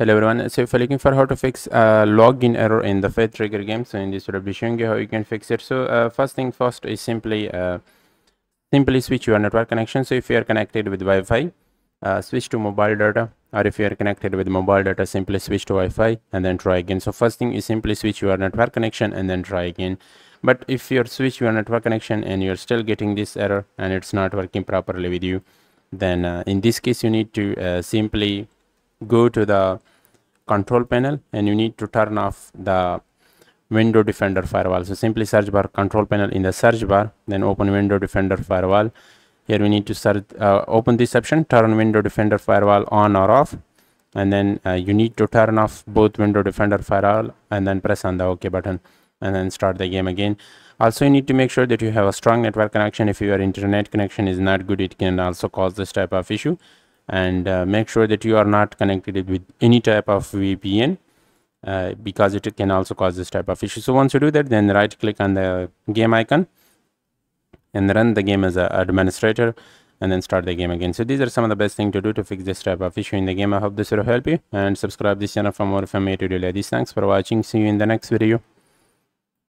Hello everyone, so if you're looking for how to fix a login error in the Fate Trigger game, so in this video I'll be showing you how you can fix it. So uh, first thing first is simply uh, simply switch your network connection. So if you are connected with Wi-Fi, uh, switch to mobile data or if you are connected with mobile data, simply switch to Wi-Fi and then try again. So first thing is simply switch your network connection and then try again. But if you switch your network connection and you're still getting this error and it's not working properly with you, then uh, in this case you need to uh, simply go to the control panel and you need to turn off the window defender firewall. So simply search bar control panel in the search bar then open window defender firewall. Here we need to search uh, open this option turn window defender firewall on or off. And then uh, you need to turn off both window defender firewall and then press on the ok button and then start the game again. Also you need to make sure that you have a strong network connection. If your internet connection is not good it can also cause this type of issue and uh, make sure that you are not connected with any type of VPN uh, because it can also cause this type of issue. So once you do that, then right click on the game icon and run the game as an administrator and then start the game again. So these are some of the best things to do to fix this type of issue in the game. I hope this will help you and subscribe this channel for more informative this. Thanks for watching. See you in the next video.